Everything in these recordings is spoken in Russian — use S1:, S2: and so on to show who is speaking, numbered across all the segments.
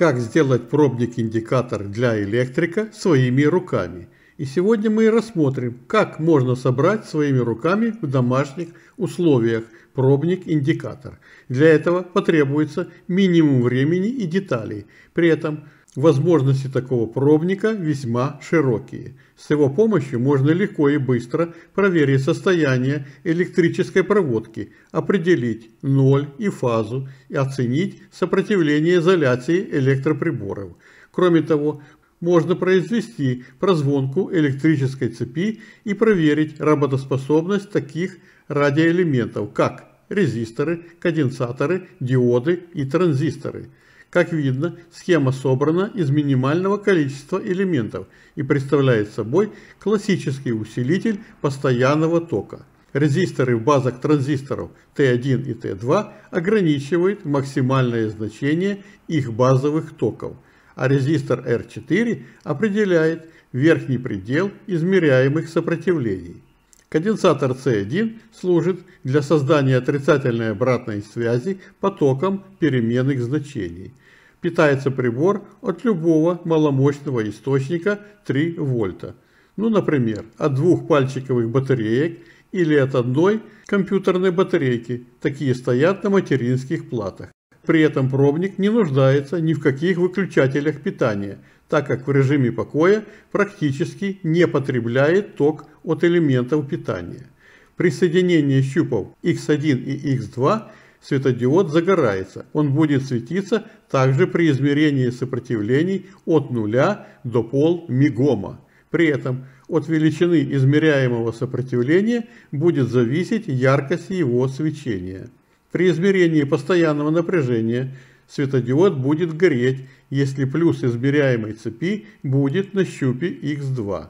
S1: Как сделать пробник-индикатор для электрика своими руками. И сегодня мы рассмотрим, как можно собрать своими руками в домашних условиях пробник-индикатор. Для этого потребуется минимум времени и деталей. При этом Возможности такого пробника весьма широкие. С его помощью можно легко и быстро проверить состояние электрической проводки, определить ноль и фазу и оценить сопротивление изоляции электроприборов. Кроме того, можно произвести прозвонку электрической цепи и проверить работоспособность таких радиоэлементов, как резисторы, конденсаторы, диоды и транзисторы. Как видно, схема собрана из минимального количества элементов и представляет собой классический усилитель постоянного тока. Резисторы в базах транзисторов Т1 и Т2 ограничивают максимальное значение их базовых токов, а резистор R4 определяет верхний предел измеряемых сопротивлений. Конденсатор C1 служит для создания отрицательной обратной связи потоком переменных значений. Питается прибор от любого маломощного источника 3 вольта. Ну, например, от двух пальчиковых батареек или от одной компьютерной батарейки. Такие стоят на материнских платах. При этом пробник не нуждается ни в каких выключателях питания, так как в режиме покоя практически не потребляет ток от элементов питания. При соединении щупов X1 и X2 светодиод загорается. Он будет светиться также при измерении сопротивлений от 0 до пол мегома. При этом от величины измеряемого сопротивления будет зависеть яркость его свечения. При измерении постоянного напряжения светодиод будет гореть, если плюс измеряемой цепи будет на щупе X2.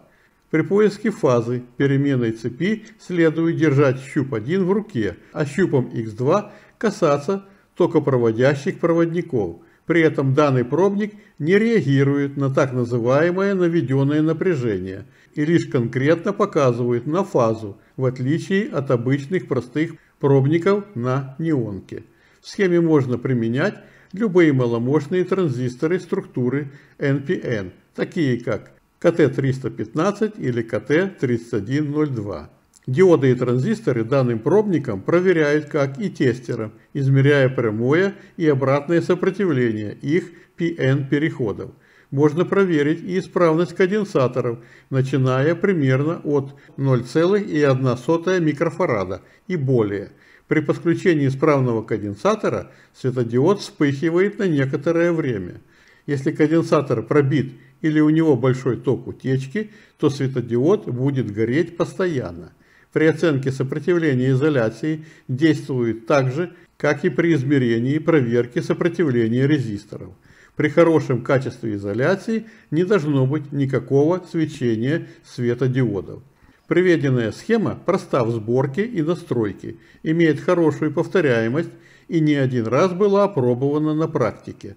S1: При поиске фазы переменной цепи следует держать щуп 1 в руке, а щупом X2 касаться токопроводящих проводников. При этом данный пробник не реагирует на так называемое наведенное напряжение и лишь конкретно показывает на фазу, в отличие от обычных простых пробников на неонке. В схеме можно применять любые маломощные транзисторы структуры NPN, такие как КТ-315 или КТ-3102. Диоды и транзисторы данным пробником проверяют как и тестером, измеряя прямое и обратное сопротивление их PN-переходов. Можно проверить и исправность конденсаторов, начиная примерно от 0,1 микрофарада и более. При подключении исправного конденсатора светодиод вспыхивает на некоторое время. Если конденсатор пробит или у него большой ток утечки, то светодиод будет гореть постоянно. При оценке сопротивления изоляции действует так же, как и при измерении и проверке сопротивления резисторов. При хорошем качестве изоляции не должно быть никакого свечения светодиодов. Приведенная схема проста в сборке и настройке, имеет хорошую повторяемость и не один раз была опробована на практике.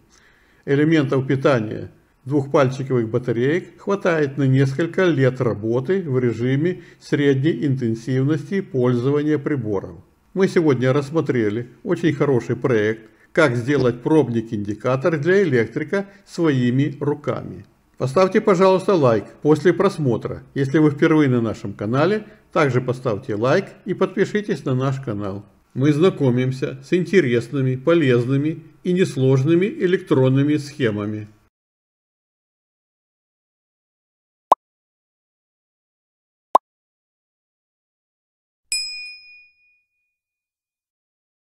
S1: Элементов питания – двухпальчиковых батареек хватает на несколько лет работы в режиме средней интенсивности пользования приборов. Мы сегодня рассмотрели очень хороший проект «Как сделать пробник-индикатор для электрика своими руками». Поставьте, пожалуйста, лайк после просмотра. Если вы впервые на нашем канале, также поставьте лайк и подпишитесь на наш канал. Мы знакомимся с интересными, полезными и несложными электронными схемами.